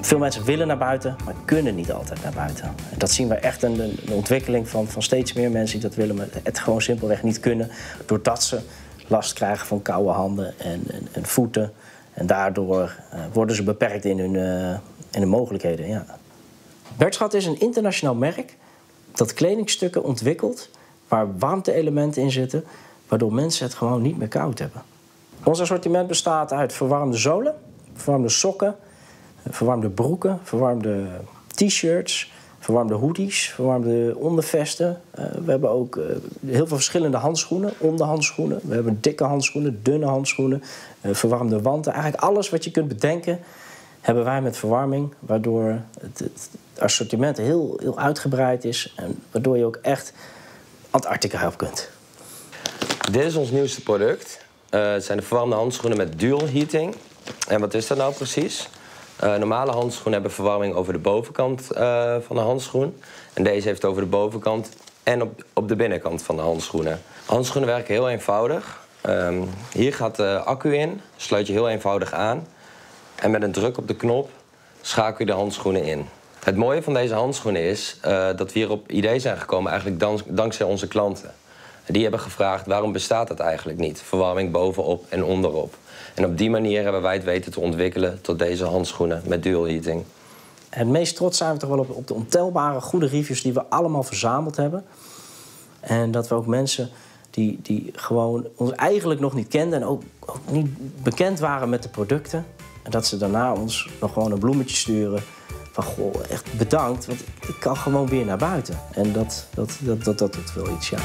Veel mensen willen naar buiten, maar kunnen niet altijd naar buiten. En dat zien we echt een, een ontwikkeling van, van steeds meer mensen die dat willen, maar het gewoon simpelweg niet kunnen. Doordat ze last krijgen van koude handen en, en, en voeten. En daardoor uh, worden ze beperkt in hun, uh, in hun mogelijkheden. Ja. Is een internationaal merk dat kledingstukken ontwikkelt waar warmte-elementen in zitten, waardoor mensen het gewoon niet meer koud hebben. Ons assortiment bestaat uit verwarmde zolen, verwarmde sokken, verwarmde broeken, verwarmde t-shirts, verwarmde hoodies, verwarmde ondervesten. Uh, we hebben ook uh, heel veel verschillende handschoenen, onderhandschoenen. We hebben dikke handschoenen, dunne handschoenen, uh, verwarmde wanten. Eigenlijk alles wat je kunt bedenken hebben wij met verwarming, waardoor het, het assortiment heel, heel uitgebreid is en waardoor je ook echt Antarctica op kunt. Dit is ons nieuwste product. het zijn de verwarmde handschoenen met dual heating. En wat is dat nou precies? Uh, normale handschoenen hebben verwarming over de bovenkant uh, van de handschoen. En deze heeft over de bovenkant en op, op de binnenkant van de handschoenen. Handschoenen werken heel eenvoudig. Um, hier gaat de accu in, sluit je heel eenvoudig aan. En met een druk op de knop schakel je de handschoenen in. Het mooie van deze handschoenen is uh, dat we hier op idee zijn gekomen eigenlijk dank, dankzij onze klanten. Die hebben gevraagd waarom bestaat dat eigenlijk niet? Verwarming bovenop en onderop. En op die manier hebben wij het weten te ontwikkelen tot deze handschoenen met dual heating. Het meest trots zijn we toch wel op, de ontelbare goede reviews die we allemaal verzameld hebben. En dat we ook mensen die, die gewoon ons eigenlijk nog niet kenden en ook, ook niet bekend waren met de producten. En dat ze daarna ons nog gewoon een bloemetje sturen. Van goh, echt bedankt, want ik kan gewoon weer naar buiten. En dat, dat, dat, dat, dat doet wel iets, ja.